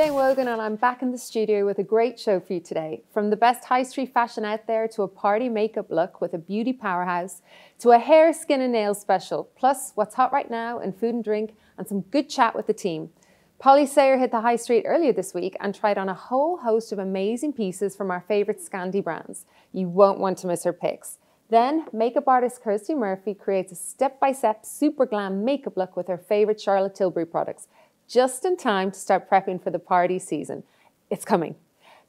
Jane Wogan, and I'm back in the studio with a great show for you today. From the best high street fashion out there to a party makeup look with a beauty powerhouse to a hair, skin, and nails special, plus what's hot right now in food and drink, and some good chat with the team. Polly Sayer hit the high street earlier this week and tried on a whole host of amazing pieces from our favourite Scandi brands. You won't want to miss her picks. Then, makeup artist Kirsty Murphy creates a step by step super glam makeup look with her favourite Charlotte Tilbury products just in time to start prepping for the party season. It's coming.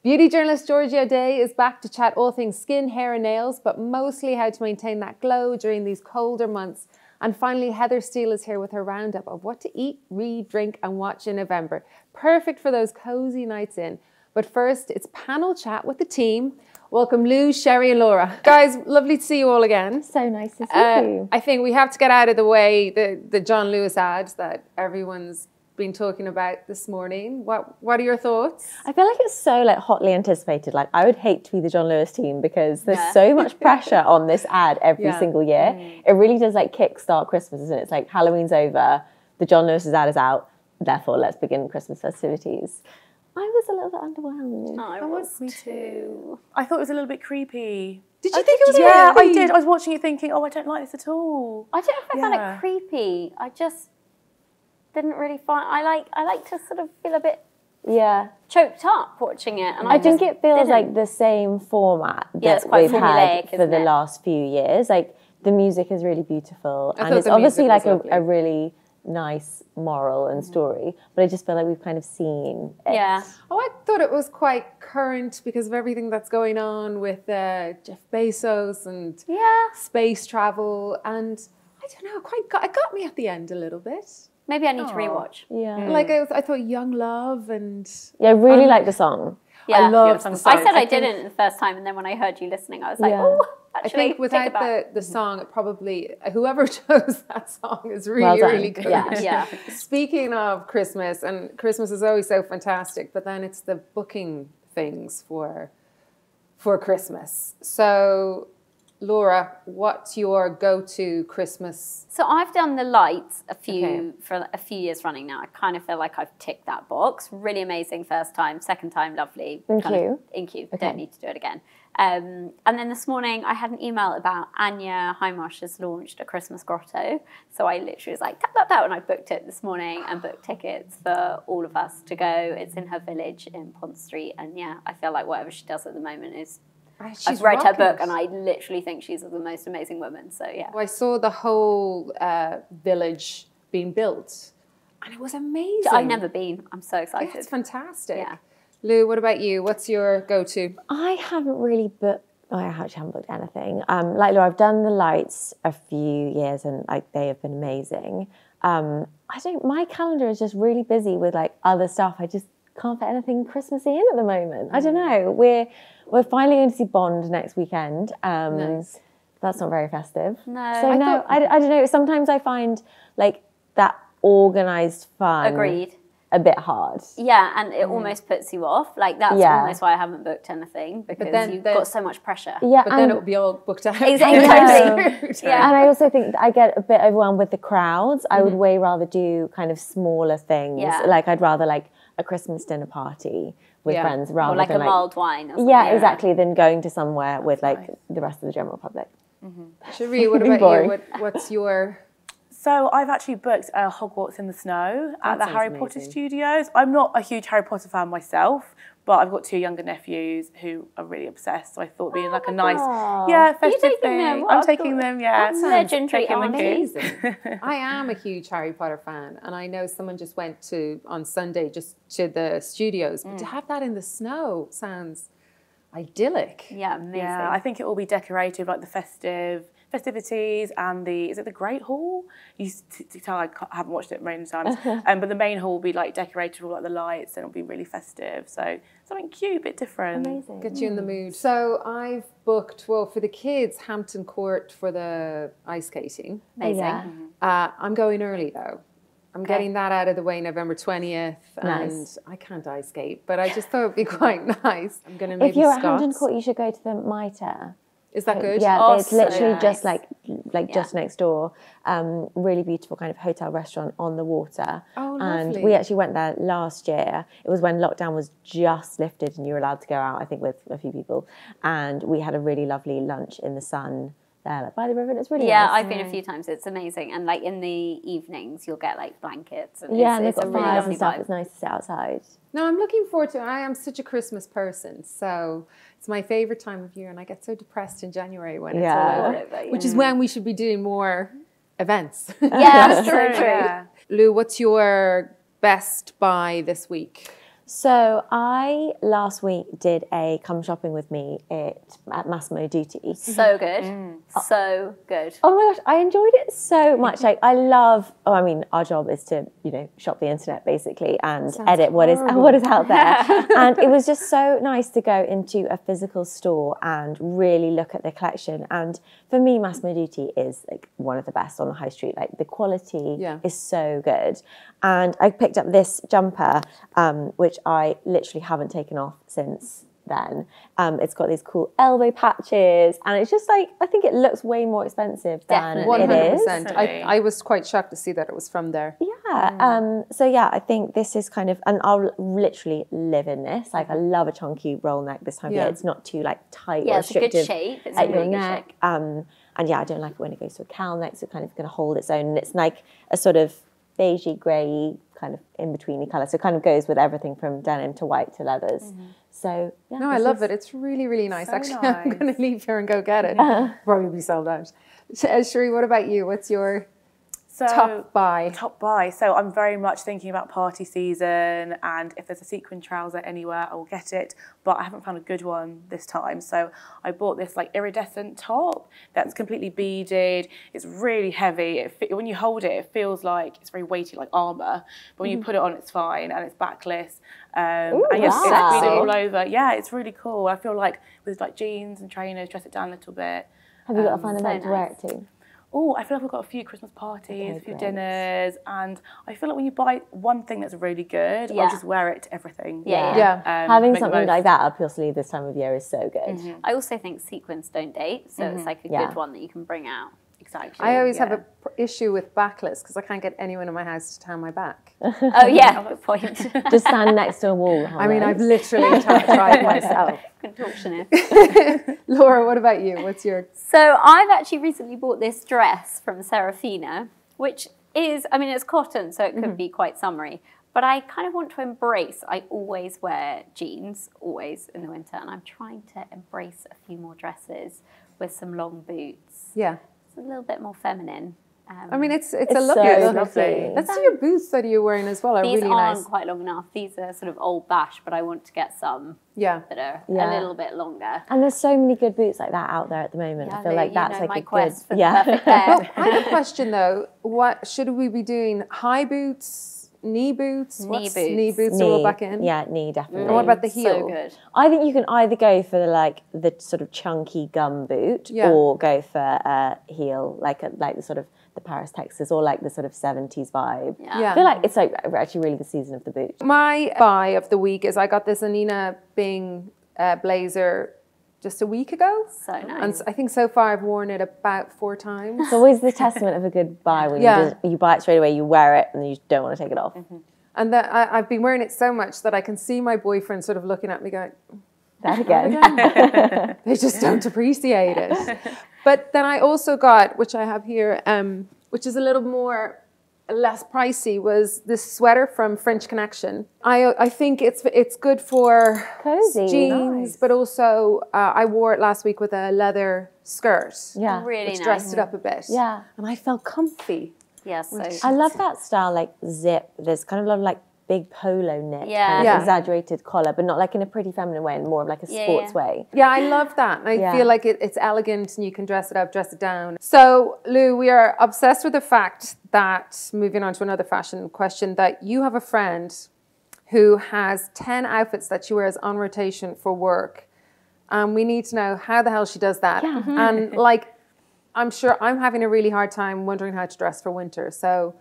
Beauty journalist Georgia O'Dea is back to chat all things skin, hair, and nails, but mostly how to maintain that glow during these colder months. And finally, Heather Steele is here with her roundup of what to eat, read, drink, and watch in November. Perfect for those cozy nights in. But first, it's panel chat with the team. Welcome, Lou, Sherry, and Laura. Guys, lovely to see you all again. So nice to see Uh, you. I think we have to get out of the way the, the John Lewis ad that everyone's been talking about this morning. What What are your thoughts? I feel like it's so like hotly anticipated. Like I would hate to be the John Lewis team because there's Yeah. so much pressure on this ad every Yeah. single year. Mm. It really does like kickstart Christmas, isn't it? It's like Halloween's over, the John Lewis's ad is out, therefore let's begin Christmas festivities. I was a little bit underwhelmed. I was me too. I thought it was a little bit creepy. Did you think it was Yeah, I did. I was watching it thinking, oh, I don't like this at all. I don't know if I found it creepy. I just didn't really find. I like. I like to sort of feel a bit Yeah. choked up watching it, and I, I think just it feels didn't. like the same format Yeah, that it's quite we've had for the it? last few years. Like the music is really beautiful, I and it's obviously like a, a really nice moral and story. But I just feel like we've kind of seen it. Yeah. Oh, I thought it was quite current because of everything that's going on with uh, Jeff Bezos and Yeah. space travel, and I don't know, quite got, it got me at the end a little bit. Maybe I need to rewatch. Yeah, Like I, was, I thought Young Love and yeah, I really Um, like the song. Yeah. loved the the song. song. I said I, think- didn't the first time, and then when I heard you listening, I was like, Yeah. oh, I think without it the, the song, it probably whoever chose that song is really Well really good. Yeah. Yeah. Speaking of Christmas, and Christmas is always so fantastic, but then it's the booking things for for Christmas. So, Laura, what's your go-to Christmas? So I've done the lights a few Okay. for a few years running now. I kind of feel like I've ticked that box. Really amazing first time, second time lovely. Thank kind. Thank you. Okay. Don't need to do it again. Um, and then this morning I had an email about Anya Hindmarch has launched a Christmas grotto. So I literally was like tap tap tap, and I booked it this morning and booked tickets for all of us to go. It's in her village in Pont Street, and yeah, I feel like whatever she does at the moment is. She's I've read her book, and I literally think she's the most amazing woman. So yeah. I saw the whole uh, village being built, and it was amazing. I've never been. I'm so Yeah, excited. it's fantastic. Yeah. Lou, what about you? What's your go-to? I haven't really booked. Oh, I actually haven't booked anything. Um, like, Laura, I've done the lights a few years, and like they have been amazing. Um, I don't. My calendar is just really busy with like other stuff. I just can't fit anything Christmassy in at the moment. I don't know. We're we're finally going to see Bond next weekend. Um, Nice. That's not very festive. No. So I no, thought- I, I don't know. Sometimes I find like that organized fun Agreed. a bit hard. Yeah, and it almost puts you off. Like that's Yeah. almost why I haven't booked anything because then you've the- got so much pressure. Yeah, But then it will be all booked out. Exactly. Yeah. And I also think I get a bit overwhelmed with the crowds. I would way rather do kind of smaller things. Yeah. Like I'd rather like a Christmas dinner party with Yeah. friends Or rather like a than like mulled wine. Or yeah, exactly, than going to somewhere with like the rest of the general public. Cherie, what about you? What, what's your So I've actually booked uh, Hogwarts in the Snow at the sounds Harry Potter. Studios. I'm not a huge Harry Potter fan myself, but I've got two younger nephews who are really obsessed. So I thought being like a nice, oh, yeah, festive taking thing. them? What I'm taking them. Yeah, That's legendary, Taking the amazing? I am a huge Harry Potter fan, and I know someone just went to on Sunday just to the studios, but to mm. have that in the snow sounds idyllic. Yeah, amazing. Yeah, I think it will be decorated like the festive festivities and the is it the Great Hall? You s- t- t- tell I ca- haven't watched it many times, um, but the main hall will be like decorated with all like the lights and it'll be really festive. So something cute, a bit different. Amazing. Get you in the mood. So I've booked well for the kids Hampton Court for the ice skating. amazing. Yeah. Uh, I'm going early though. I'm getting that out of the way November 20th, and Nice. I can't ice skate, but I just thought it'd be quite nice. I'm gonna maybe If you're at Hampton Court, you should go to the Mitre. Is that good? Yeah, Oh, it's so literally just like like Yeah. just next door. Um, really beautiful kind of hotel restaurant on the water. Oh, and lovely. we actually went there last year. It was when lockdown was just lifted and you were allowed to go out. I think with a few people, and we had a really lovely lunch in the sun there, like by the river. And it's really Yeah, nice. I've been a few times. It's amazing, and like in the evenings, you'll get like blankets and yeah, it's, and they've it's a got really fires lovely and stuff. vibe. It's nice to sit outside. No, I'm looking forward to it. I am such a Christmas person, so it's my favorite time of year, and I get so depressed in January when it's Yeah. all over, But, which is when we should be doing more events. Yeah, so true. Yeah. Lou, what's your best buy this week? So I last week did a come shopping with me at, at Massimo Dutti. So mm-hmm. good, mm. oh. so good. Oh my gosh, I enjoyed it so much. Mm-hmm. Like I love. Oh, I mean, our job is to you know shop the internet basically and edit what is what is out there. and it was just so nice to go into a physical store and really look at the collection. And for me, Massimo Dutti is like one of the best on the high street. Like the quality Yeah. is so good. And I picked up this jumper, um, which I literally haven't taken off since then. Um, it's got these cool elbow patches, and it's just like I think it looks way more expensive than Definitely. Hundred is. percent. I I was quite shocked to see that it was from there. Yeah. Um, so yeah, I think this is kind of, and I'll literally live in this. Like I love a chunky roll neck this time of Yeah. year. It's not too like tight Yeah, or it's a good restrictive shape. It's at a your neck. Um, and yeah, I don't like it when it goes to a cowl neck. So it's kind of going to hold its own. And it's like a sort of beigey, grey kind of in betweeny colour. So it kind of goes with everything from denim to white to leathers. So yeah, No, I love it. It's really, really nice. So Actually, I'm going to leave here and go get it. Probably be sold out. Sh- uh, Sheree, what about you? What's your So top buy? top buy. So I'm very much thinking about party season, and if there's a sequin trouser anywhere, I will get it. But I haven't found a good one this time. So I bought this like iridescent top that's completely beaded. It's really heavy. It when you hold it, it feels like it's very weighty, like armor. But when you put it on, it's fine, and it's backless. Um, Ooh, and yes, that's it's beaded all over. Yeah, it's really cool. I feel like with like jeans and trainers, dress it down a little bit. Have you got a um, fun so event to wear it to? Oh, I feel like we've got a few Christmas parties, Okay, a few great. dinners, and I feel like when you buy one thing that's really good, Yeah. I'll just wear it to everything. Yeah, Yeah. Um, Having something like that up your sleeve this time of year is so good. I also think sequins don't date, so it's like a Yeah. good one that you can bring out. Exactly. I always have yeah. a pr- issue with backless because I can't get anyone in my house to tan my back. Oh, oh yeah, good point. Just stand next to a wall. I mean, I've literally t- tried myself. Contortionist. Laura, what about you? What's your So I've actually recently bought this dress from Seraphina, which is, I mean, it's cotton, so it could mm-hmm. be quite summery. But I kind of want to embrace. I always wear jeans, always in the winter, and I'm trying to embrace a few more dresses with some long boots. yeah? It's a little bit more feminine. Um, I mean, it's it's, It's a lovely. so look. lovely. Let's see your boots that you're wearing as well. Are these really aren't nice. quite long enough. These are sort of old bash, but I want to get some Yeah. that are Yeah. a little bit longer. And there's so many good boots like that out there at the moment. I feel like that's know like my a quest good for the yeah. perfect pair. Well, I have a question though. What should we be doing? High boots, knee boots, Knee What's boots. knee boots are all back in. Yeah, knee definitely. And what about the So heel? good. I think you can either go for the, like the sort of chunky gum boot, Yeah. or go for a heel, like a, like the sort of the Paris, Texas, or like the sort of seventies vibe. Yeah. Yeah. I feel like it's like actually really the season of the boot. My buy of the week is I got this Anine Bing uh, blazer just a week ago. So And nice. s- I think so far I've worn it about four times. It's always the testament of a good buy when Yeah. you just you buy it straight away, you wear it, and you don't want to take it off. And that I, I've been wearing it so much that I can see my boyfriend sort of looking at me going, That again. they just don't appreciate it. But then I also got, which I have here, um, which is a little more less pricey, was this sweater from French Connection. I I think it's it's good for Cozy, jeans, nice. but also uh, I wore it last week with a leather skirt, Yeah. really which nice. dressed it up a bit. Yeah. and I felt comfy. Yeah, so I love that style, like zip. There's kind of a lot of like big polo knit, Yeah. kind of Yeah. exaggerated collar, but not like in a pretty feminine way, and more of like a Yeah, sports yeah. way. Yeah, I love that. And I Yeah. feel like it, it's elegant and you can dress it up, dress it down. So, Lou, we are obsessed with the fact that, moving on to another fashion question, that you have a friend who has 10 outfits that she wears on rotation for work. And we need to know how the hell she does that. Yeah. And, like, I'm sure I'm having a really hard time wondering how to dress for winter. So,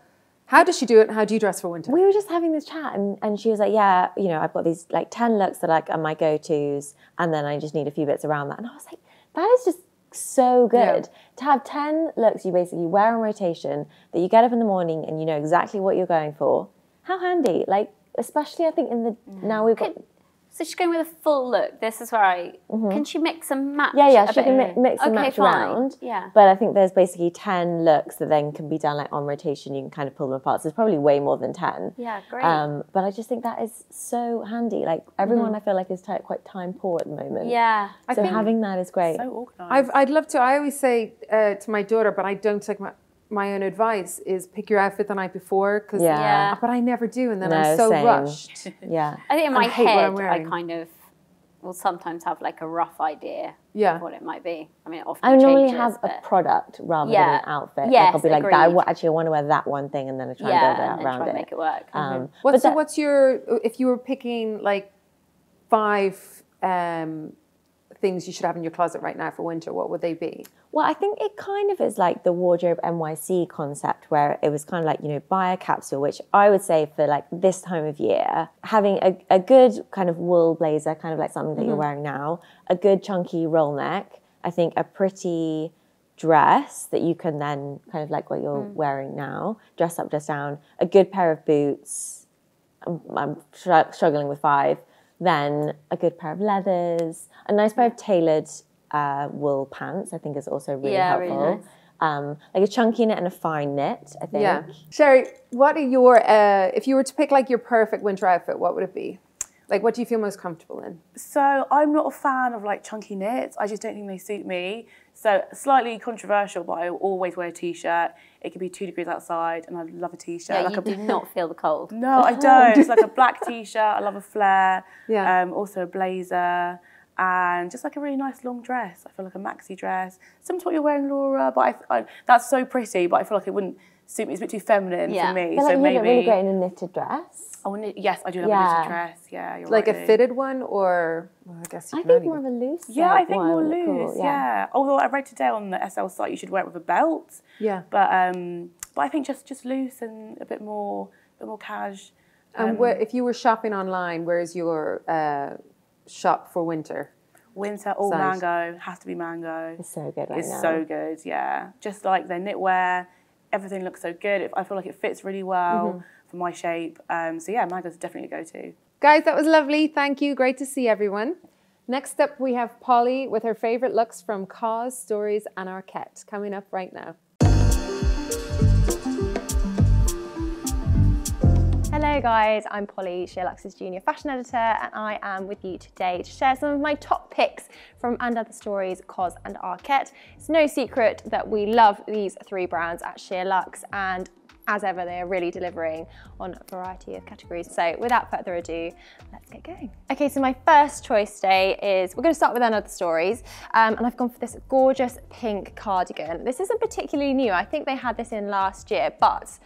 how does she do it and how do you dress for winter? We were just having this chat, and, and she was like, "Yeah, you know, I've got these like ten looks that like are my go tos, and then I just need a few bits around that." And I was like, "That is just so good. To have 10 looks you basically wear on rotation that you get up in the morning and you know exactly what you're going for. How handy. Like, especially I think in the, mm. now we've got, So she's going with a full look. This is where I can she mix and match? Mm-hmm. yeah, yeah, a she can mi- mix and Okay, match fine. around. Yeah. But I think there's basically 10 looks that then can be done like on rotation. You can kind of pull them apart. So there's probably way more than 10. Yeah, great. Um, but I just think that is so handy. Like everyone, I feel like is t- quite time poor at the moment. yeah. I So think having that is great. So organised. I've, I'd love to. I always say uh, to my daughter, but I don't take my, my own advice, is pick your outfit the night before. Cause, Yeah. Yeah. But I never do. And then No, I'm so same. rushed. yeah. I think in my hate what head I'm I kind of will sometimes have like a rough idea Yeah. of what it might be. I mean, it often I would normally changes, have a product rather Yeah. than an outfit. like I'll be like, that, I agreed. actually, I want to wear that one thing, and then I try yeah, and build it and around try and it. make it work. Um, What's, but so that- what's your, if you were picking like five um, things you should have in your closet right now for winter, what would they be? Well, I think it kind of is like the wardrobe NYC concept, where it was kind of like you know buy a capsule, which I would say for like this time of year, having a, a good kind of wool blazer, kind of like something that you're mm-hmm. wearing now, a good chunky roll neck. I think a pretty dress that you can then kind of like what you're mm. wearing now, dress up, dress down, a good pair of boots. I'm, I'm str- struggling with five. Then a good pair of leathers, a nice pair of tailored uh, wool pants. I think is also really Yeah, really helpful. nice. Um, like a chunky knit and a fine knit. I think. Yeah. Sherry, what are your, uh, if you were to pick like your perfect winter outfit, what would it be? Like, what do you feel most comfortable in? So I'm not a fan of like chunky knits. I just don't think they suit me. So slightly controversial, but I always wear a t-shirt. It could be two degrees outside, and I love a t-shirt. Yeah, like you a, do not feel the cold. No, I don't. It's like a black t-shirt. I love a flare. Yeah. Um, also a blazer. And just like a really nice long dress. I feel like a maxi dress. Similar to what you're wearing, Laura. But I, I, that's so pretty. But I feel like it wouldn't suit me. It's a bit too feminine Yeah. for me. I feel so like you maybe. look really great in a knitted dress. Oh, knit- yes, I do love a knitted dress. Yeah, you're Like right. a Lou. fitted one or, well, I guess you I think only- more of a loose. Yeah, I think one. more Cool, loose. yeah. Although I read today on the SL site, you should wear it with a belt. Yeah. But um, but I think just just loose and a bit more, a bit more cash. And where, if you were shopping online, where's your uh, shop for winter? Winter, all Size. mango has to be mango. It's so good right It's now. so good. Yeah, just like their knitwear, everything looks so good. I feel like it fits really well Mm-hmm. for my shape. Um, so yeah, mango's definitely a go-to. Guys, that was lovely. Thank you. Great to see everyone. Next up, we have Polly with her favorite looks from COS, Stories, and Arket coming up right now. Hello guys, I'm Polly, Sheerluxe's junior fashion editor, and I am with you today to share some of my top picks from And Other Stories, COS and Arket. It's no secret that we love these three brands at SheerLuxe and as ever, they are really delivering on a variety of categories. So without further ado, let's get going. Okay, so my first choice today is, we're gonna start with another stories, um, and I've gone for this gorgeous pink cardigan. This isn't particularly new. I think they had this in last year, but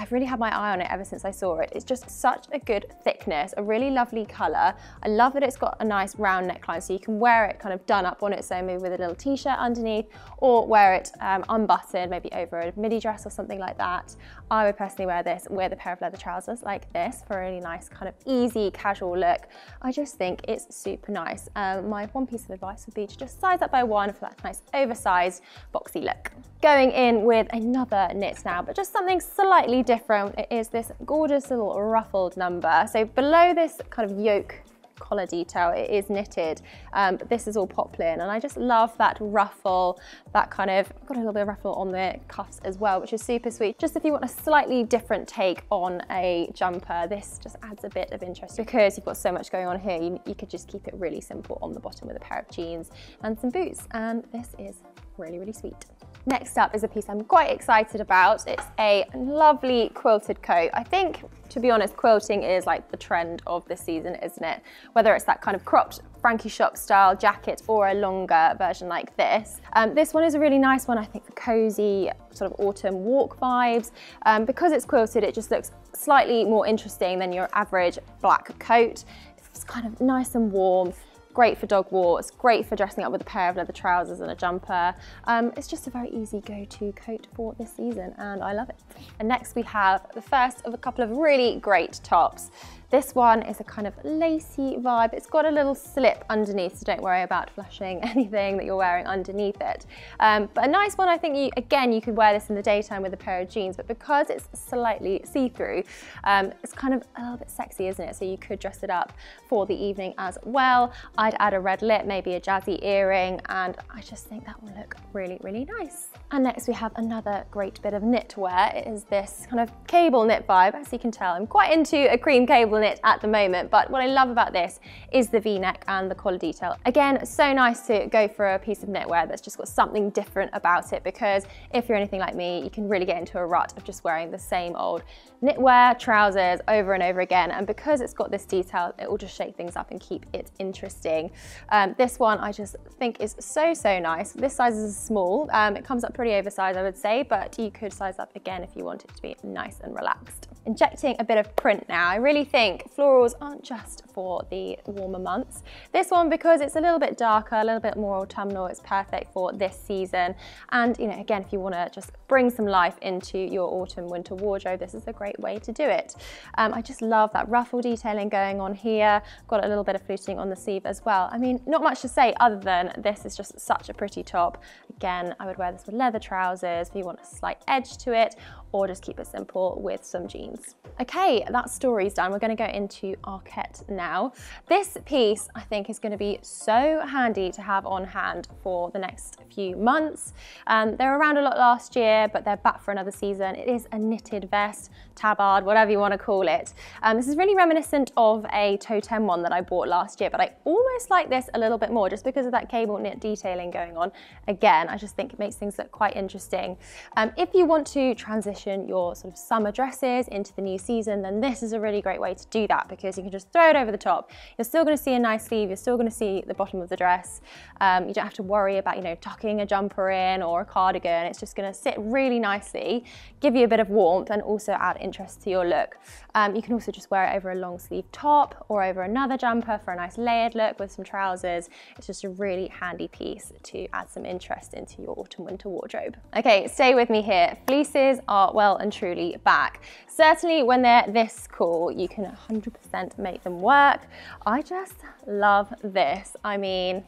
I've really had my eye on it ever since I saw it. It's just such a good thickness, a really lovely colour. I love that it's got a nice round neckline so you can wear it kind of done up on its own, maybe with a little t-shirt underneath, or wear it um, unbuttoned, maybe over a midi dress or something like that. I would personally wear this with a pair of leather trousers like this for a really nice kind of easy casual look. I just think it's super nice. Um, my one piece of advice would be to just size up by one for that nice oversized boxy look. Going in with another knit now, but just something slightly different. It is this gorgeous little ruffled number. So below this kind of yoke collar detail, it is knitted, um, but this is all poplin. And I just love that ruffle, that kind of, got a little bit of ruffle on the cuffs as well, which is super sweet. Just if you want a slightly different take on a jumper, this just adds a bit of interest because you've got so much going on here. You, you could just keep it really simple on the bottom with a pair of jeans and some boots. And this is really, really sweet. Next up is a piece I'm quite excited about. It's a lovely quilted coat. I think, to be honest, quilting is like the trend of this season, isn't it? Whether it's that kind of cropped Frankie Shop style jacket or a longer version like this. Um, this one is a really nice one, I think, for cozy sort of autumn walk vibes. Um, because it's quilted, it just looks slightly more interesting than your average black coat. It's kind of nice and warm great for dog walks, great for dressing up with a pair of leather trousers and a jumper. Um, it's just a very easy go-to coat for this season and I love it. And next we have the first of a couple of really great tops. This one is a kind of lacy vibe. It's got a little slip underneath, so don't worry about flushing anything that you're wearing underneath it. Um, but a nice one, I think, you, again, you could wear this in the daytime with a pair of jeans, but because it's slightly see-through, um, it's kind of a little bit sexy, isn't it? So you could dress it up for the evening as well. I'd add a red lip, maybe a jazzy earring, and I just think that will look really, really nice. And next we have another great bit of knitwear. It is this kind of cable knit vibe. As you can tell, I'm quite into a cream cable knit at the moment, but what I love about this is the V-neck and the collar detail. Again, so nice to go for a piece of knitwear that's just got something different about it because if you're anything like me, you can really get into a rut of just wearing the same old knitwear, trousers over and over again. And because it's got this detail, it will just shake things up and keep it interesting. Um, this one I just think is so, so nice. This size is small. Um, it comes up pretty oversized, I would say, but you could size up again if you want it to be nice and relaxed. Injecting a bit of print now. I really think florals aren't just for the warmer months. This one, because it's a little bit darker, a little bit more autumnal, it's perfect for this season. And you know, again, if you wanna just bring some life into your autumn winter wardrobe, this is a great way to do it. Um, I just love that ruffle detailing going on here. Got a little bit of fluting on the sleeve as well. I mean, not much to say other than this is just such a pretty top. Again, I would wear this with leather trousers if you want a slight edge to it, or just keep it simple with some jeans. Okay, that story's done. We're gonna go into Arket now. This piece, I think, is gonna be so handy to have on hand for the next few months. Um, they were around a lot last year, but they're back for another season. It is a knitted vest, tabard, whatever you wanna call it. Um, this is really reminiscent of a Toteme one that I bought last year, but I almost like this a little bit more just because of that cable knit detailing going on. Again, I just think it makes things look quite interesting. Um, if you want to transition your sort of summer dresses into the new season, then this is a really great way to do that because you can just throw it over the top. You're still gonna see a nice sleeve, you're still gonna see the bottom of the dress. Um, you don't have to worry about, you know, tucking a jumper in or a cardigan. It's just gonna sit really nicely, give you a bit of warmth and also add interest to your look. Um, you can also just wear it over a long sleeve top or over another jumper for a nice layered look with some trousers. It's just a really handy piece to add some interest into your autumn winter wardrobe. Okay, stay with me here. Fleeces are well and truly back. Certainly when they're this cool, you can 100% make them work. I just love this. I mean,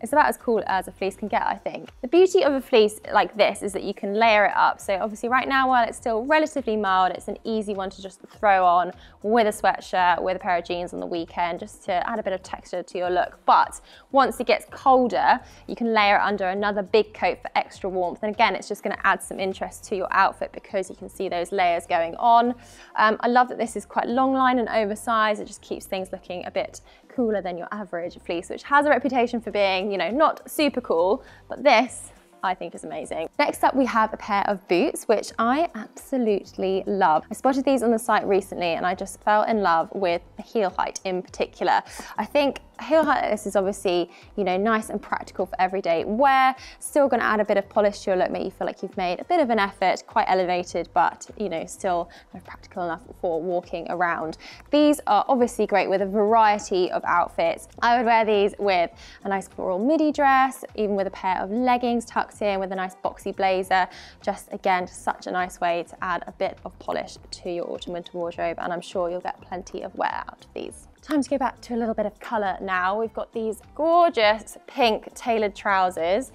it's about as cool as a fleece can get, I think. The beauty of a fleece like this is that you can layer it up. So obviously right now, while it's still relatively mild, it's an easy one to just throw on with a sweatshirt, with a pair of jeans on the weekend, just to add a bit of texture to your look. But once it gets colder, you can layer it under another big coat for extra warmth. And again, it's just gonna add some interest to your outfit because you can see those layers going on. Um, I love that this is quite long line and oversized. It just keeps things looking a bit cooler than your average fleece, which has a reputation for being, you know, not super cool, but this I think is amazing. Next up, we have a pair of boots, which I absolutely love. I spotted these on the site recently and I just fell in love with the heel height in particular. I think heel height like this is obviously, you know, nice and practical for everyday wear. Still gonna add a bit of polish to your look, make you feel like you've made a bit of an effort, quite elevated, but you know, still kind of practical enough for walking around. These are obviously great with a variety of outfits. I would wear these with a nice floral midi dress, even with a pair of leggings tucked in with a nice boxy blazer. Just again, such a nice way to add a bit of polish to your autumn winter wardrobe. And I'm sure you'll get plenty of wear out of these. Time to go back to a little bit of colour now. We've got these gorgeous pink tailored trousers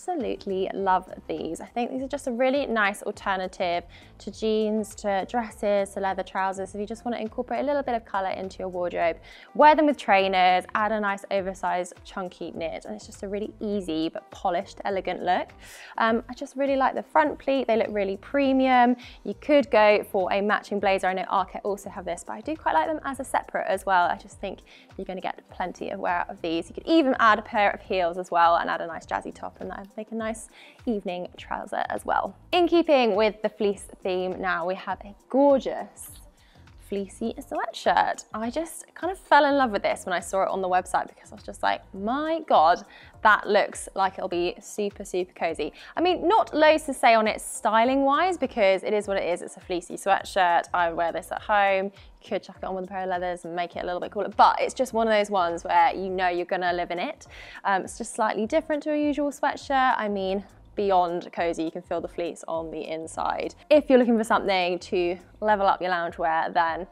absolutely love these. I think these are just a really nice alternative to jeans, to dresses, to leather trousers. If you just want to incorporate a little bit of color into your wardrobe, wear them with trainers, add a nice oversized chunky knit, and it's just a really easy but polished, elegant look. Um, I just really like the front pleat. They look really premium. You could go for a matching blazer. I know Arket also have this, but I do quite like them as a separate as well. I just think you're going to get plenty of wear out of these. You could even add a pair of heels as well and add a nice jazzy top and that make a nice evening trouser as well. In keeping with the fleece theme now, we have a gorgeous fleecy sweatshirt. I just kind of fell in love with this when I saw it on the website because I was just like, my God, that looks like it'll be super, super cozy. I mean, not loads to say on it styling wise because it is what it is. It's a fleecy sweatshirt. I would wear this at home. You could chuck it on with a pair of leathers and make it a little bit cooler, but it's just one of those ones where you know you're gonna live in it. Um, it's just slightly different to a usual sweatshirt. I mean, beyond cozy, you can feel the fleece on the inside. If you're looking for something to level up your loungewear, then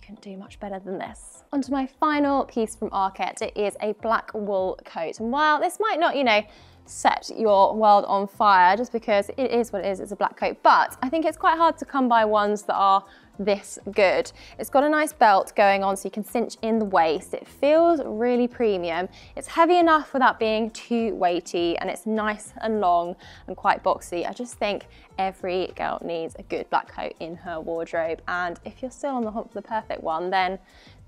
couldn't do much better than this. Onto my final piece from Arket. It is a black wool coat. And while this might not, you know, set your world on fire just because it is what it is, it's a black coat. But I think it's quite hard to come by ones that are this good. It's got a nice belt going on so you can cinch in the waist. It feels really premium. It's heavy enough without being too weighty and it's nice and long and quite boxy. I just think every girl needs a good black coat in her wardrobe and if you're still on the hunt for the perfect one then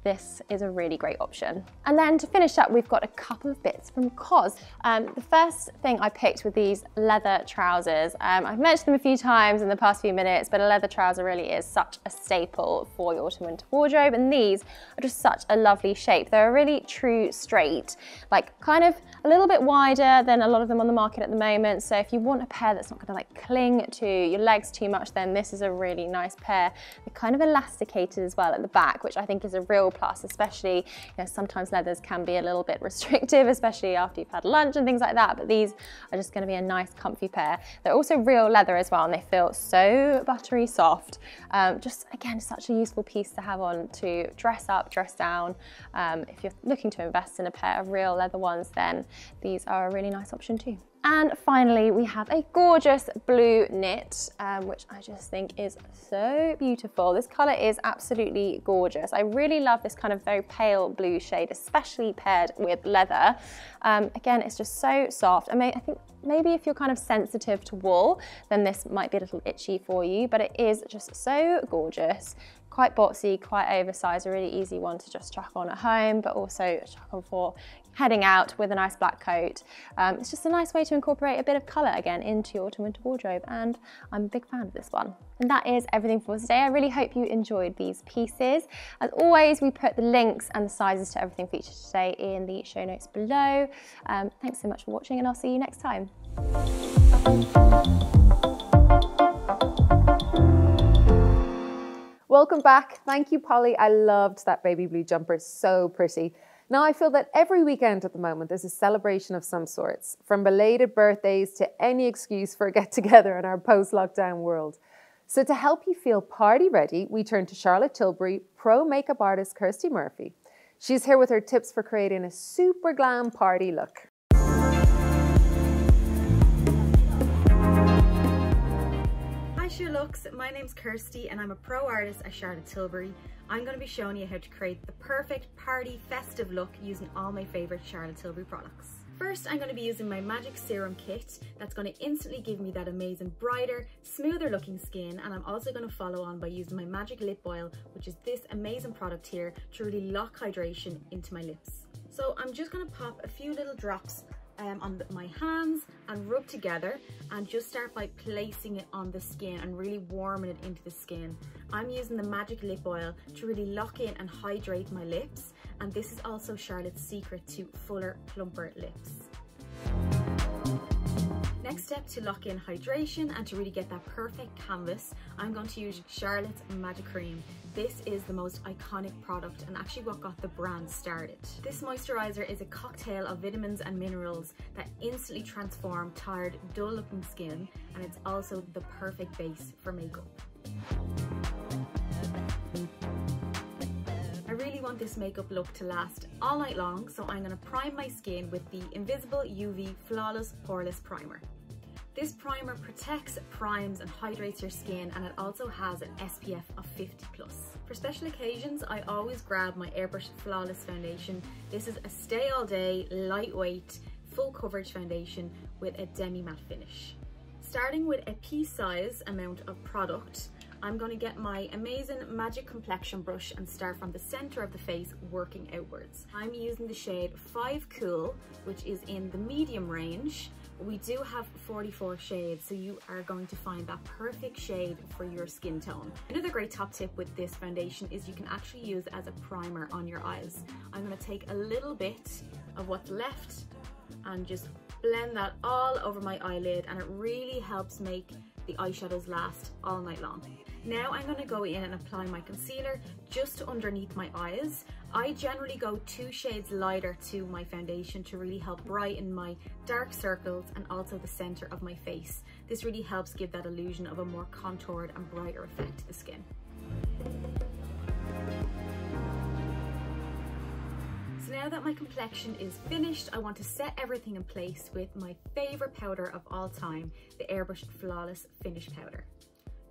this is a really great option. And then to finish up, we've got a couple of bits from COS. Um, the first thing I picked were these leather trousers. Um, I've mentioned them a few times in the past few minutes, but a leather trouser really is such a staple for your autumn winter wardrobe. And these are just such a lovely shape. They're a really true straight, like kind of a little bit wider than a lot of them on the market at the moment. So if you want a pair that's not gonna like cling to your legs too much, then this is a really nice pair. They're kind of elasticated as well at the back, which I think is a real plus, especially, you know, sometimes leathers can be a little bit restrictive, especially after you've had lunch and things like that, but these are just gonna be a nice comfy pair. They're also real leather as well, and they feel so buttery soft. Um, just, again, such a useful piece to have on to dress up, dress down. Um, if you're looking to invest in a pair of real leather ones, then these are a really nice option too. And finally, we have a gorgeous blue knit, um, which I just think is so beautiful. This color is absolutely gorgeous. I really love this kind of very pale blue shade, especially paired with leather. Um, again, it's just so soft. I, mean, I think maybe if you're kind of sensitive to wool, then this might be a little itchy for you, but it is just so gorgeous quite boxy, quite oversized, a really easy one to just chuck on at home, but also chuck on for heading out with a nice black coat. Um, it's just a nice way to incorporate a bit of colour again into your autumn winter wardrobe and I'm a big fan of this one. And that is everything for today. I really hope you enjoyed these pieces. As always, we put the links and the sizes to everything featured today in the show notes below. Um, thanks so much for watching and I'll see you next time. Welcome back. Thank you, Polly. I loved that baby blue jumper. So pretty. Now, I feel that every weekend at the moment there's a celebration of some sorts, from belated birthdays to any excuse for a get together in our post lockdown world. So, to help you feel party ready, we turn to Charlotte Tilbury, pro makeup artist Kirsty Murphy. She's here with her tips for creating a super glam party look. Looks, my name's Kirsty and I'm a pro artist at Charlotte Tilbury. I'm going to be showing you how to create the perfect party festive look using all my favourite Charlotte Tilbury products. First, I'm going to be using my Magic Serum Kit that's going to instantly give me that amazing brighter, smoother looking skin and I'm also going to follow on by using my Magic Lip Oil which is this amazing product here to really lock hydration into my lips. So I'm just going to pop a few little drops um, on my hands and rub together and just start by placing it on the skin and really warming it into the skin. I'm using the Magic Lip Oil to really lock in and hydrate my lips and this is also Charlotte's secret to fuller, plumper lips. Next step to lock in hydration and to really get that perfect canvas, I'm going to use Charlotte's Magic Cream. This is the most iconic product and actually what got the brand started. This moisturizer is a cocktail of vitamins and minerals that instantly transform tired, dull looking skin and it's also the perfect base for makeup. Want this makeup look to last all night long, so I'm gonna prime my skin with the Invisible UV Flawless Poreless Primer. This primer protects, primes and hydrates your skin and it also has an SPF of 50 plus. For special occasions, I always grab my Airbrush Flawless Foundation. This is a stay all day, lightweight, full coverage foundation with a demi matte finish. Starting with a pea size amount of product, I'm to get my amazing Magic Complexion brush and start from the center of the face working outwards. I'm using the shade 5 Cool, which is in the medium range we do have 44 shades, so you are going to find that perfect shade for your skin tone. Another great top tip with this foundation is you can actually use as a primer on your eyes. I'm gonna take a little bit of what's left and just blend that all over my eyelid and it really helps make the eyeshadows last all night long. Now I'm going to go in and apply my concealer just underneath my eyes. I generally go two shades lighter to my foundation to really help brighten my dark circles and also the center of my face. This really helps give that illusion of a more contoured and brighter effect to the skin. So now that my complexion is finished, I want to set everything in place with my favorite powder of all time, the Airbrush Flawless Finish Powder.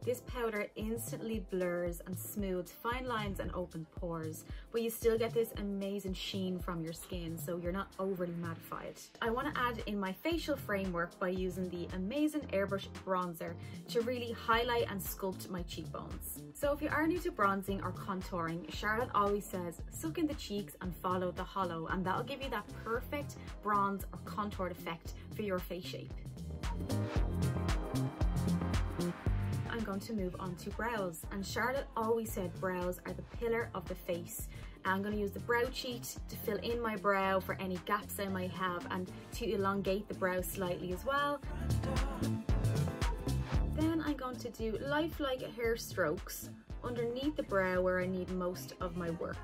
This powder instantly blurs and smooths fine lines and open pores, but you still get this amazing sheen from your skin, so you're not overly mattified. I want to add in my facial framework by using the amazing Airbrush Bronzer to really highlight and sculpt my cheekbones. So if you are new to bronzing or contouring, Charlotte always says, suck in the cheeks and follow the hollow, and that'll give you that perfect bronze or contoured effect for your face shape. I'm going to move on to brows. And Charlotte always said brows are the pillar of the face. I'm going to use the brow cheat to fill in my brow for any gaps I might have and to elongate the brow slightly as well. Then I'm going to do lifelike hair strokes underneath the brow where I need most of my work.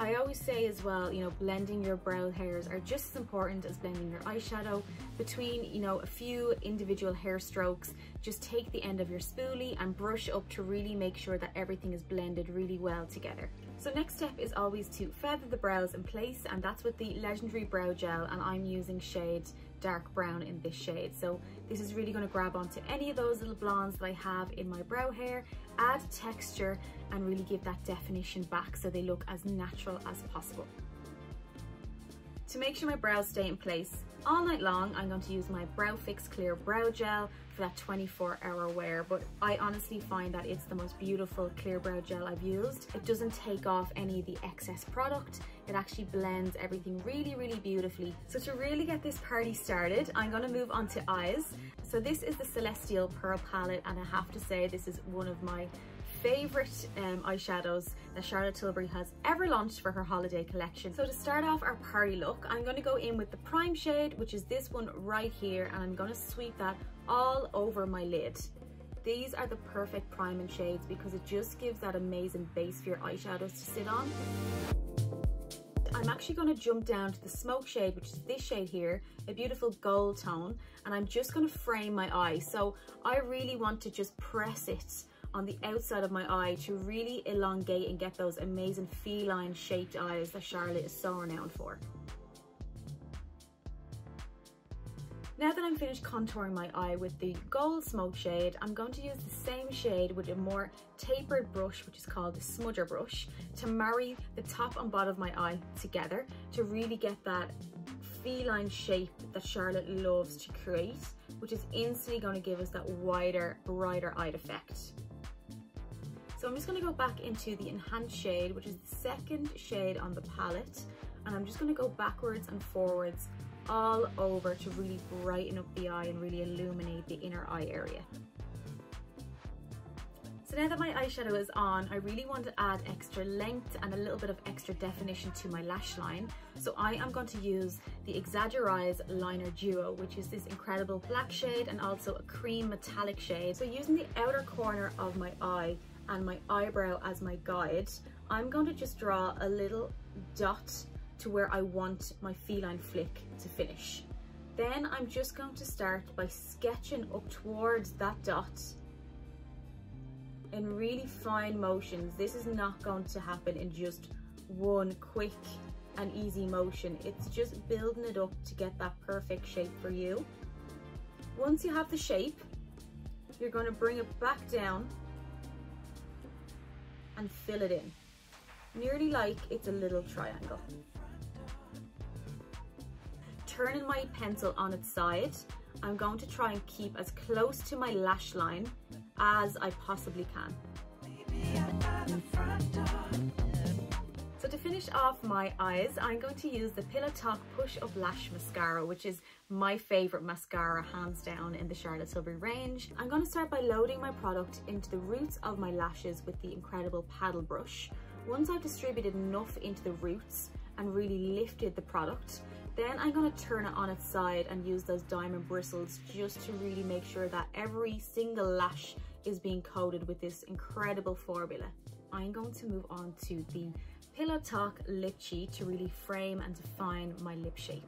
I always say as well, you know, blending your brow hairs are just as important as blending your eyeshadow. Between, you know, a few individual hair strokes, just take the end of your spoolie and brush up to really make sure that everything is blended really well together. So next step is always to feather the brows in place and that's with the Legendary Brow Gel and I'm using shade dark brown in this shade. So this is really gonna grab onto any of those little blondes that I have in my brow hair, add texture and really give that definition back so they look as natural as possible. To make sure my brows stay in place all night long, I'm going to use my Brow Fix Clear Brow Gel for that 24 hour wear, but I honestly find that it's the most beautiful clear brow gel I've used. It doesn't take off any of the excess product. It actually blends everything really, really beautifully. So to really get this party started, I'm gonna move on to eyes. So this is the Celestial Pearl palette, and I have to say this is one of my favorite um, eyeshadows that Charlotte Tilbury has ever launched for her holiday collection. So to start off our party look, I'm going to go in with the prime shade, which is this one right here, and I'm going to sweep that all over my lid. These are the perfect prime and shades because it just gives that amazing base for your eyeshadows to sit on. I'm actually going to jump down to the smoke shade, which is this shade here, a beautiful gold tone, and I'm just going to frame my eye. So I really want to just press it on the outside of my eye to really elongate and get those amazing feline shaped eyes that Charlotte is so renowned for. Now that I'm finished contouring my eye with the gold smoke shade, I'm going to use the same shade with a more tapered brush, which is called the smudger brush, to marry the top and bottom of my eye together to really get that feline shape that Charlotte loves to create, which is instantly going to give us that wider, brighter eye effect. So I'm just gonna go back into the enhanced shade, which is the second shade on the palette. And I'm just gonna go backwards and forwards all over to really brighten up the eye and really illuminate the inner eye area. So now that my eyeshadow is on, I really want to add extra length and a little bit of extra definition to my lash line. So I am going to use the Exagger-Eyes Liner Duo, which is this incredible black shade and also a cream metallic shade. So using the outer corner of my eye, and my eyebrow as my guide, I'm going to just draw a little dot to where I want my feline flick to finish. Then I'm just going to start by sketching up towards that dot in really fine motions. This is not going to happen in just one quick and easy motion. It's just building it up to get that perfect shape for you. Once you have the shape, you're going to bring it back down and fill it in, nearly like it's a little triangle. Turning my pencil on its side, I'm going to try and keep as close to my lash line as I possibly can. To finish off my eyes, I'm going to use the Pillow Talk Push Up Lash Mascara, which is my favorite mascara, hands down, in the Charlotte Tilbury range. I'm going to start by loading my product into the roots of my lashes with the incredible paddle brush. Once I've distributed enough into the roots and really lifted the product, then I'm going to turn it on its side and use those diamond bristles just to really make sure that every single lash is being coated with this incredible formula. I'm going to move on to the Pillow Talk Lip Cheat to really frame and define my lip shape.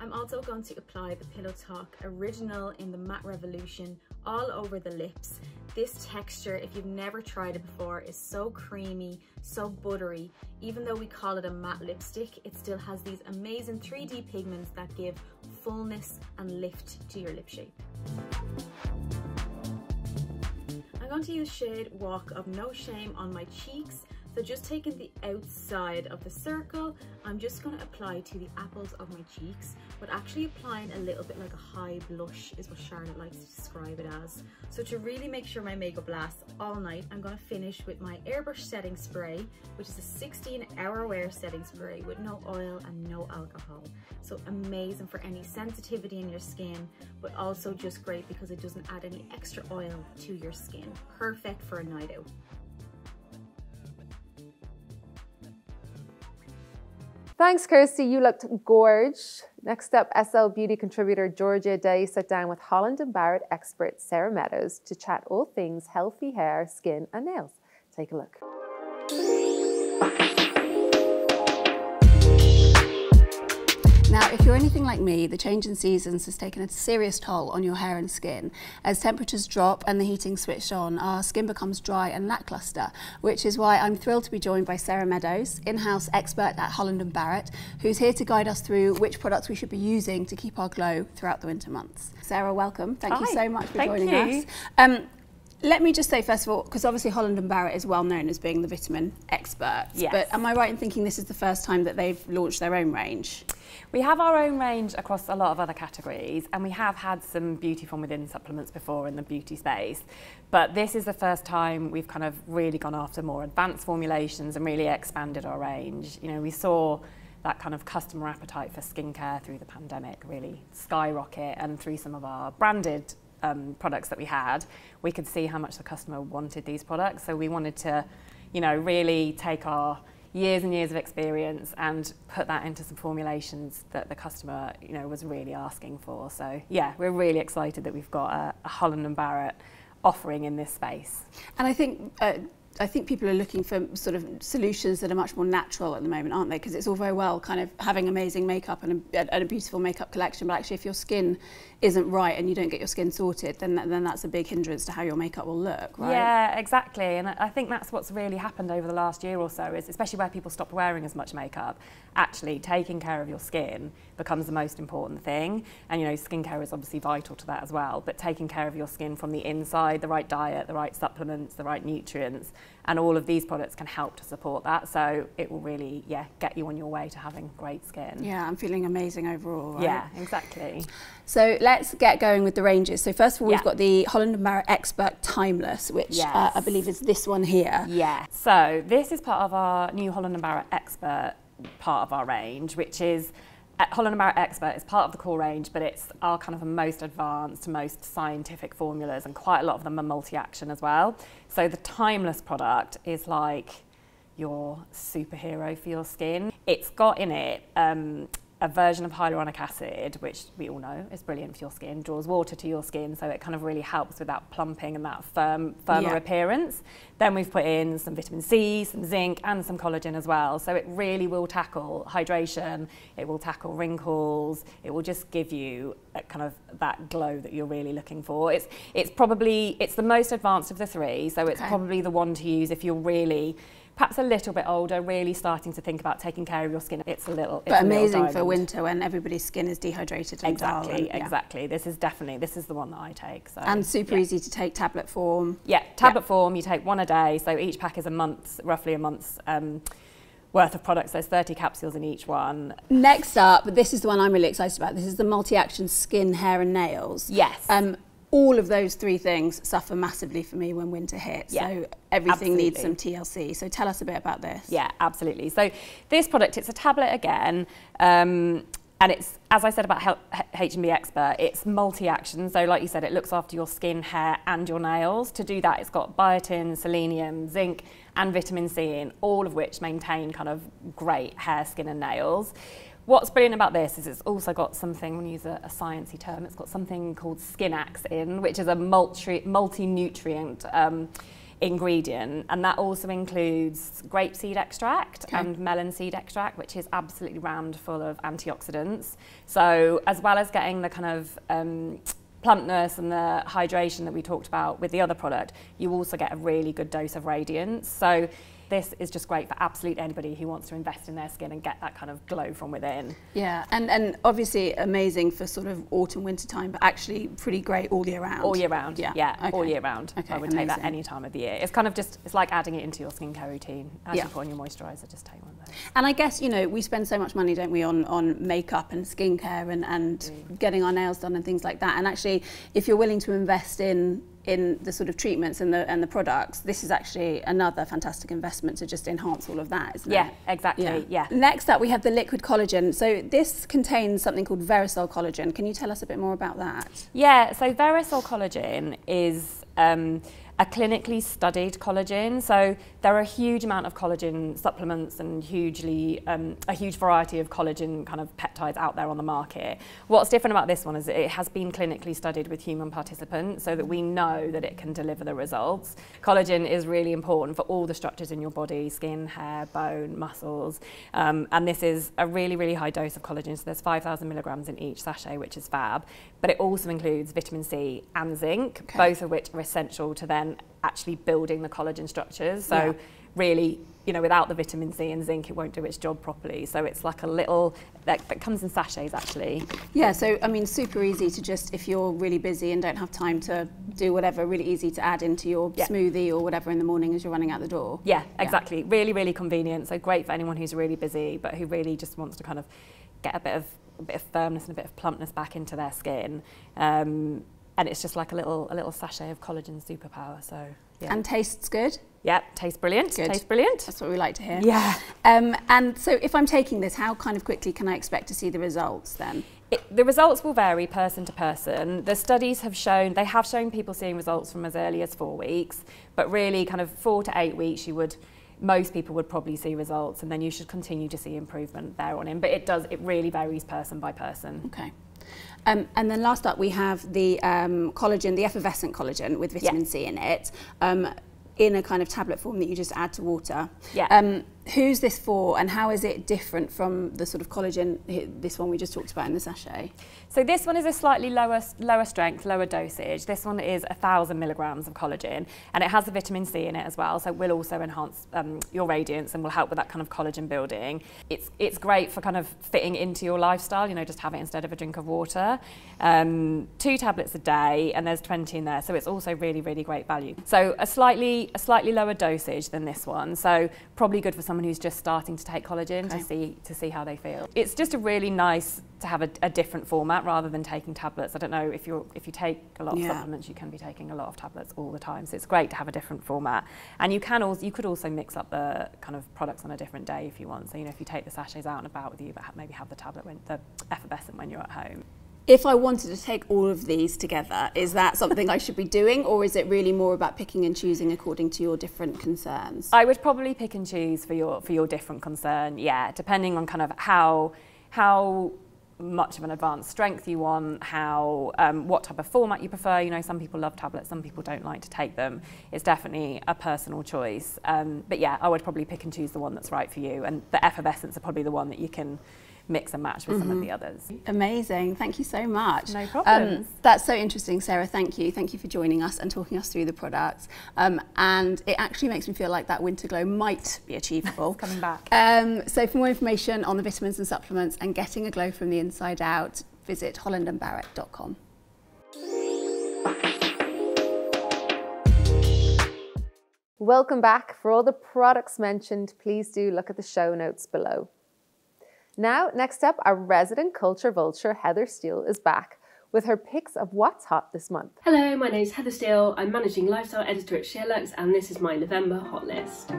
I'm also going to apply the Pillow Talk Original in the Matte Revolution all over the lips. This texture, if you've never tried it before, is so creamy, so buttery. Even though we call it a matte lipstick, it still has these amazing 3D pigments that give fullness and lift to your lip shape. I'm going to use shade Walk of No Shame on my cheeks so just taking the outside of the circle, I'm just going to apply to the apples of my cheeks, but actually applying a little bit like a high blush is what Charlotte likes to describe it as. So to really make sure my makeup lasts all night, I'm going to finish with my airbrush setting spray, which is a 16 hour wear setting spray with no oil and no alcohol. So amazing for any sensitivity in your skin, but also just great because it doesn't add any extra oil to your skin. Perfect for a night out. Thanks, Kirsty. You looked gorge. Next up, SL Beauty contributor Georgia Day sat down with Holland and Barrett expert Sarah Meadows to chat all things healthy hair, skin, and nails. Take a look. Now, if you're anything like me, the change in seasons has taken a serious toll on your hair and skin. As temperatures drop and the heating switched on, our skin becomes dry and lackluster, which is why I'm thrilled to be joined by Sarah Meadows, in-house expert at Holland & Barrett, who's here to guide us through which products we should be using to keep our glow throughout the winter months. Sarah, welcome. Thank Hi. you so much for Thank joining you. us. Um, let me just say first of all, because obviously Holland and Barrett is well known as being the vitamin experts. Yes. But am I right in thinking this is the first time that they've launched their own range? We have our own range across a lot of other categories, and we have had some beauty from within supplements before in the beauty space. But this is the first time we've kind of really gone after more advanced formulations and really expanded our range. You know, we saw that kind of customer appetite for skincare through the pandemic really skyrocket, and through some of our branded um, products that we had, we could see how much the customer wanted these products. So we wanted to, you know, really take our years and years of experience and put that into some formulations that the customer, you know, was really asking for. So yeah, we're really excited that we've got a, a Holland and Barrett offering in this space. And I think uh, I think people are looking for sort of solutions that are much more natural at the moment, aren't they? Because it's all very well kind of having amazing makeup and a, and a beautiful makeup collection, but actually if your skin isn't right and you don't get your skin sorted, then then that's a big hindrance to how your makeup will look, right? Yeah, exactly. And I think that's what's really happened over the last year or so is especially where people stop wearing as much makeup, actually taking care of your skin becomes the most important thing. And you know, skincare is obviously vital to that as well, but taking care of your skin from the inside, the right diet, the right supplements, the right nutrients, and all of these products can help to support that. So it will really, yeah, get you on your way to having great skin. Yeah, I'm feeling amazing overall. Right? Yeah, exactly. So let's get going with the ranges. So first of all, yeah. we've got the Holland & Barrett Expert Timeless, which yes. uh, I believe is this one here. Yeah. So this is part of our new Holland & Barrett Expert part of our range, which is Holland & Barrett Expert is part of the core range, but it's our kind of most advanced, most scientific formulas, and quite a lot of them are multi-action as well. So the Timeless product is like your superhero for your skin. It's got in it um, a version of hyaluronic acid, which we all know is brilliant for your skin, draws water to your skin, so it kind of really helps with that plumping and that firm, firmer yeah. appearance. Then we've put in some vitamin C, some zinc, and some collagen as well. So it really will tackle hydration, it will tackle wrinkles, it will just give you kind of that glow that you're really looking for. It's, it's probably, it's the most advanced of the three, so it's okay. probably the one to use if you're really perhaps a little bit older, really starting to think about taking care of your skin. It's a little, it's but amazing for winter when everybody's skin is dehydrated and exactly, dull. And, yeah. Exactly, This is definitely this is the one that I take. So and super yeah. easy to take tablet form. Yeah, tablet yeah. form. You take one a day. So each pack is a month, roughly a month's. Um, worth of products. There's 30 capsules in each one. Next up, this is the one I'm really excited about. This is the multi-action skin, hair and nails. Yes. Um, all of those three things suffer massively for me when winter hits. Yeah, so everything absolutely. needs some TLC. So tell us a bit about this. Yeah, absolutely. So this product, it's a tablet again. Um, and it's, as I said about H&B Expert, it's multi-action. So like you said, it looks after your skin, hair and your nails. To do that, it's got biotin, selenium, zinc and vitamin C in, all of which maintain kind of great hair, skin and nails. What's brilliant about this is it's also got something, when you use a, a sciencey term, it's got something called Skinax in, which is a multi, multi-nutrient um, ingredient, and that also includes grapeseed extract Okay. and melon seed extract, which is absolutely rammed full of antioxidants. So, as well as getting the kind of um, plumpness and the hydration that we talked about with the other product, you also get a really good dose of radiance. So, this is just great for absolutely anybody who wants to invest in their skin and get that kind of glow from within. Yeah, and, and obviously amazing for sort of autumn, winter time, but actually pretty great all year round. All year round, Yeah, yeah, all year round. Okay, I would take that any time of the year. It's kind of just, it's like adding it into your skincare routine. As Yeah. you put on your moisturiser, just take one of those. And I guess, you know, we spend so much money, don't we, on, on makeup and skincare and, and mm. getting our nails done and things like that. And actually, if you're willing to invest in in the sort of treatments and the and the products, this is actually another fantastic investment to just enhance all of that, isn't Yeah, it? exactly, yeah. Next up, we have the liquid collagen. So this contains something called Verisol collagen. Can you tell us a bit more about that? Yeah, so Verisol collagen is um, a clinically studied collagen. So there are a huge amount of collagen supplements and hugely um, a huge variety of collagen kind of peptides out there on the market. What's different about this one is it has been clinically studied with human participants so that we know that it can deliver the results. Collagen is really important for all the structures in your body, skin, hair, bone, muscles. Um, and this is a really, really high dose of collagen. So there's 5,000 milligrams in each sachet, which is fab. But it also includes vitamin C and zinc, Okay. both of which are essential to then actually building the collagen structures. So Yeah. really, you know, without the vitamin C and zinc, it won't do its job properly. So it's like a little, that, that comes in sachets actually. Yeah, so I mean, super easy to just, if you're really busy and don't have time to do whatever, really easy to add into your Yeah. smoothie or whatever in the morning as you're running out the door. Yeah, exactly. Really, really convenient. So great for anyone who's really busy, but who really just wants to kind of get a bit of a bit of firmness and a bit of plumpness back into their skin. Um, and it's just like a little a little sachet of collagen superpower. So yeah, And tastes good. yeah, tastes brilliant. Good. Tastes brilliant. That's what we like to hear. Yeah. Um, and so if I'm taking this, how kind of quickly can I expect to see the results then? It, the results will vary person to person. The studies have shown, they have shown people seeing results from as early as four weeks, but really kind of four to eight weeks you would, most people would probably see results and then you should continue to see improvement there on in. But it does, it really varies person by person. Okay. Um, and then last up, we have the um, collagen, the effervescent collagen with vitamin C in it, um, in a kind of tablet form that you just add to water. Yeah. Um, who's this for, and how is it different from the sort of collagen, this one we just talked about in the sachet? So this one is a slightly lower, lower strength, lower dosage. This one is a thousand milligrams of collagen, and it has the vitamin C in it as well. So it will also enhance um, your radiance and will help with that kind of collagen building. It's it's great for kind of fitting into your lifestyle. You know, just have it instead of a drink of water. Um, two tablets a day, and there's 20 in there, so it's also really really great value. So a slightly a slightly lower dosage than this one. So probably good for someone who's just starting to take collagen Okay. to see to see how they feel. It's just a really nice to have a, a different format rather than taking tablets. I don't know if you if you take a lot of Yeah. supplements, you can be taking a lot of tablets all the time. So it's great to have a different format. And you can also you could also mix up the kind of products on a different day if you want. So you know if you take the sachets out and about with you, but maybe have the tablet when the effervescent when you're at home. If I wanted to take all of these together, is that something I should be doing, or is it really more about picking and choosing according to your different concerns? I would probably pick and choose for your for your different concern. Yeah, depending on kind of how how much of an advanced strength you want, how um, what type of format you prefer. You know, some people love tablets, some people don't like to take them. It's definitely a personal choice. Um, but yeah, I would probably pick and choose the one that's right for you. And the effervescence are probably the one that you can mix and match with some of the others. Amazing. Thank you so much. No problems. Um, that's so interesting, Sarah. Thank you. Thank you for joining us and talking us through the products. Um, and it actually makes me feel like that winter glow might be achievable. Coming back. Um, so for more information on the vitamins and supplements and getting a glow from the inside out, visit hollandandbarrett.com. Welcome back. For all the products mentioned, please do look at the show notes below. Now, next up, our resident culture vulture, Heather Steele, is back with her picks of what's hot this month. Hello, my name's Heather Steele. I'm managing lifestyle editor at SheerLuxe, and this is my November hot list.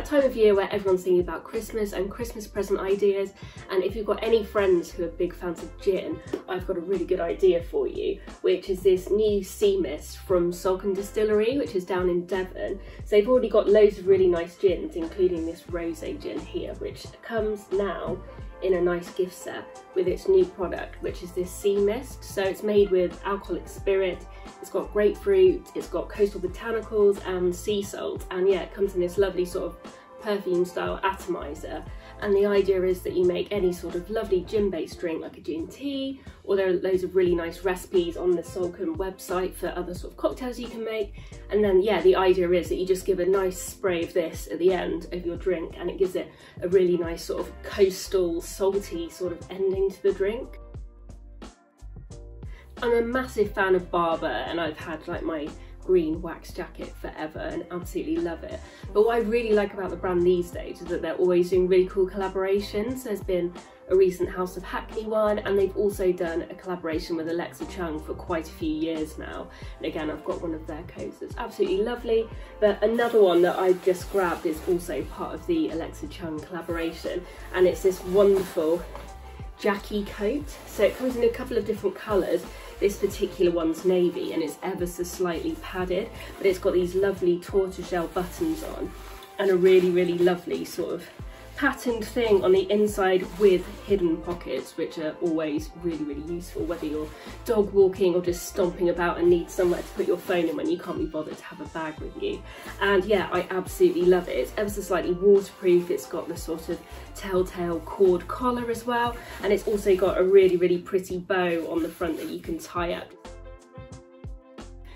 That time of year where everyone's thinking about Christmas and Christmas present ideas. And if you've got any friends who are big fans of gin, I've got a really good idea for you, which is this new sea mist from Salcombe Distillery, which is down in Devon. So they've already got loads of really nice gins, including this rosé gin here, which comes now in a nice gift set with its new product, which is this sea mist. So it's made with alcoholic spirit, it's got grapefruit, it's got coastal botanicals and sea salt. And yeah, it comes in this lovely sort of perfume style atomizer and the idea is that you make any sort of lovely gin-based drink like a gin tea, or there are loads of really nice recipes on the Salcombe website for other sort of cocktails you can make. And then, yeah, the idea is that you just give a nice spray of this at the end of your drink and it gives it a really nice sort of coastal, salty sort of ending to the drink. I'm a massive fan of Barbour and I've had like my green wax jacket forever and absolutely love it. But what I really like about the brand these days is that they're always doing really cool collaborations. There's been a recent House of Hackney one and they've also done a collaboration with Alexa Chung for quite a few years now. And again, I've got one of their coats that's absolutely lovely. But another one that I've just grabbed is also part of the Alexa Chung collaboration and it's this wonderful Jackie coat. So it comes in a couple of different colours this particular one's navy and it's ever so slightly padded, but it's got these lovely tortoiseshell buttons on and a really, really lovely sort of patterned thing on the inside with hidden pockets, which are always really, really useful, whether you're dog walking or just stomping about and need somewhere to put your phone in when you can't be bothered to have a bag with you. And yeah, I absolutely love it. It's ever so slightly waterproof. It's got the sort of telltale cord collar as well. And it's also got a really, really pretty bow on the front that you can tie up.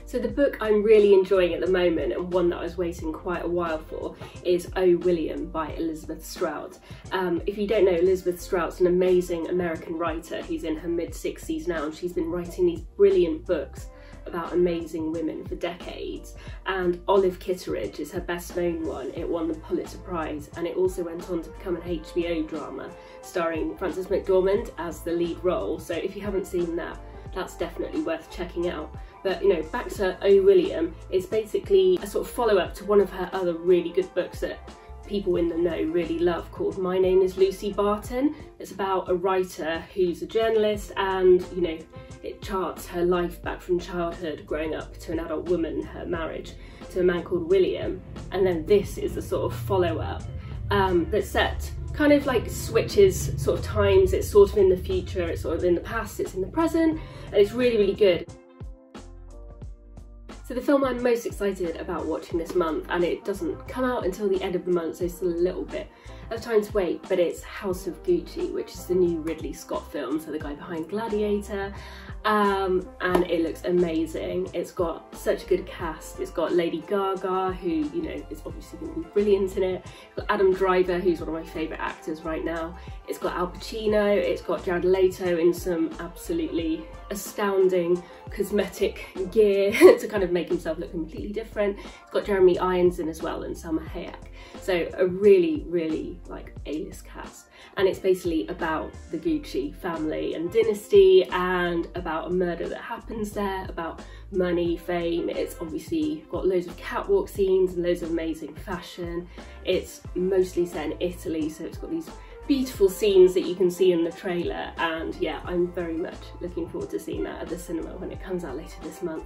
So the book I'm really enjoying at the moment and one that I was waiting quite a while for is O William by Elizabeth Strout. Um, if you don't know, Elizabeth Strout's an amazing American writer who's in her mid 60s now and she's been writing these brilliant books about amazing women for decades and Olive Kitteridge is her best known one. It won the Pulitzer Prize and it also went on to become an HBO drama starring Frances McDormand as the lead role so if you haven't seen that that's definitely worth checking out. But you know, back to O. William is basically a sort of follow-up to one of her other really good books that people in the know really love called My Name is Lucy Barton. It's about a writer who's a journalist and, you know, it charts her life back from childhood, growing up to an adult woman, her marriage to a man called William. And then this is the sort of follow-up um, that's set kind of like switches sort of times. It's sort of in the future, it's sort of in the past, it's in the present, and it's really, really good. So the film I'm most excited about watching this month, and it doesn't come out until the end of the month, so it's a little bit of time to wait, but it's House of Gucci, which is the new Ridley Scott film, so the guy behind Gladiator, um, and it looks amazing. It's got such a good cast. It's got Lady Gaga, who, you know, is obviously going to be brilliant in it. It's got Adam Driver, who's one of my favourite actors right now. It's got Al Pacino, it's got Jared Leto in some absolutely astounding cosmetic gear to kind of make himself look completely different. It's got Jeremy Irons in as well and Salma Hayek. So a really, really like A-list cast. And it's basically about the Gucci family and dynasty and about a murder that happens there, about money, fame. It's obviously got loads of catwalk scenes and loads of amazing fashion. It's mostly set in Italy, so it's got these beautiful scenes that you can see in the trailer and yeah I'm very much looking forward to seeing that at the cinema when it comes out later this month.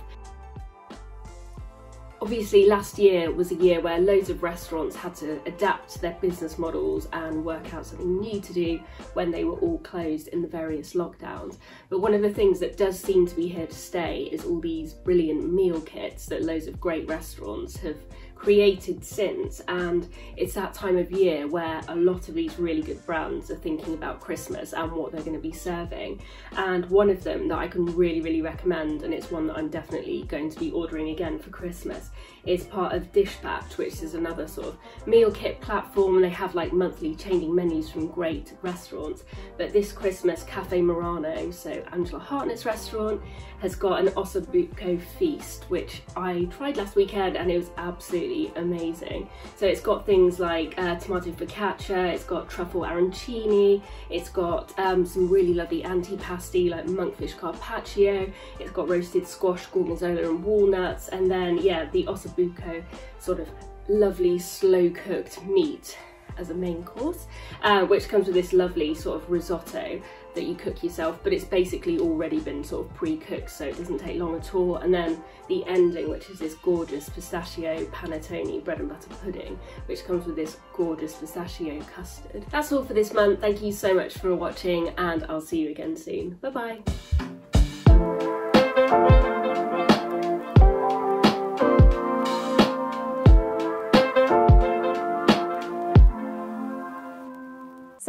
Obviously last year was a year where loads of restaurants had to adapt their business models and work out something new to do when they were all closed in the various lockdowns. But one of the things that does seem to be here to stay is all these brilliant meal kits that loads of great restaurants have created since and it's that time of year where a lot of these really good brands are thinking about Christmas and what they're going to be serving. And one of them that I can really really recommend and it's one that I'm definitely going to be ordering again for Christmas is part of Dishpatch which is another sort of meal kit platform and they have like monthly changing menus from great restaurants but this Christmas Cafe Murano so Angela Hartnett's restaurant has got an ossobuco feast which I tried last weekend and it was absolutely absolutely amazing. So it's got things like uh, tomato focaccia, it's got truffle arancini, it's got um, some really lovely antipasti like monkfish carpaccio, it's got roasted squash, gorgonzola and walnuts, and then yeah, the ossobuco sort of lovely slow cooked meat as a main course, uh, which comes with this lovely sort of risotto that you cook yourself, but it's basically already been sort of pre-cooked, so it doesn't take long at all. And then the ending, which is this gorgeous pistachio panettone bread and butter pudding, which comes with this gorgeous pistachio custard. That's all for this month. Thank you so much for watching, and I'll see you again soon. Bye-bye.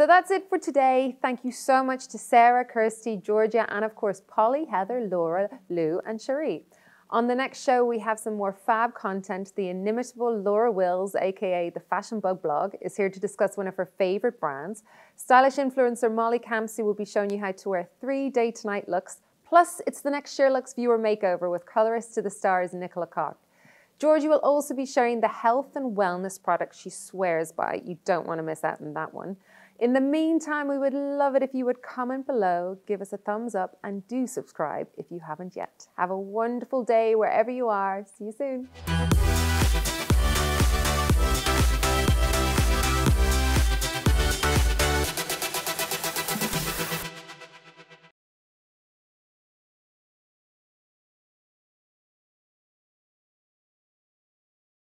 So that's it for today. Thank you so much to Sarah, Kirsty, Georgia, and of course Polly, Heather, Laura, Lou, and Cherie. On the next show, we have some more fab content. The inimitable Laura Wills, aka the Fashion Bug blog, is here to discuss one of her favourite brands. Stylish influencer Molly Campsey will be showing you how to wear three day to night looks. Plus, it's the next SheerLuxe viewer makeover with colorist to the stars Nicola Koch. Georgia will also be sharing the health and wellness products she swears by. You don't want to miss out on that one. In the meantime, we would love it if you would comment below, give us a thumbs up, and do subscribe if you haven't yet. Have a wonderful day wherever you are. See you soon.